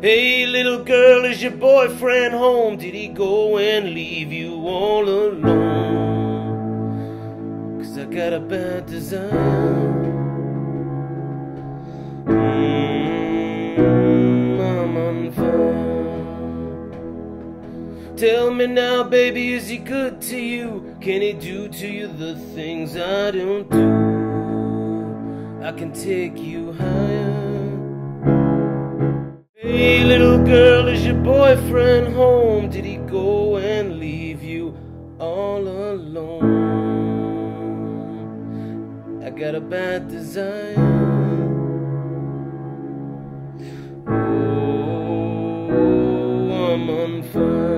Hey, little girl, is your boyfriend home? Did he go and leave you all alone? Cause I got a bad design. Mm, I'm on fire. Tell me now, baby, is he good to you? Can he do to you the things I don't do? I can take you higher. Little girl, is your boyfriend home? Did he go and leave you all alone? I got a bad desire. Oh, I'm on fire.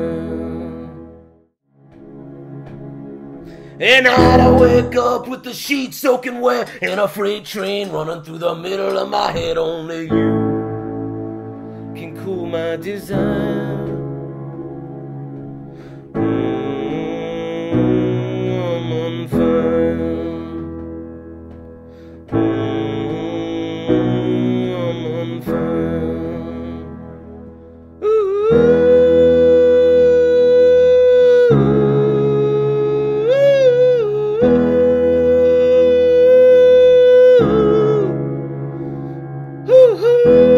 And I'd wake up with the sheets soaking wet and a freight train running through the middle of my head. Only you cool my desire. Mm, I'm on fire. Mm, I'm on fire. Ooh. Woohoo!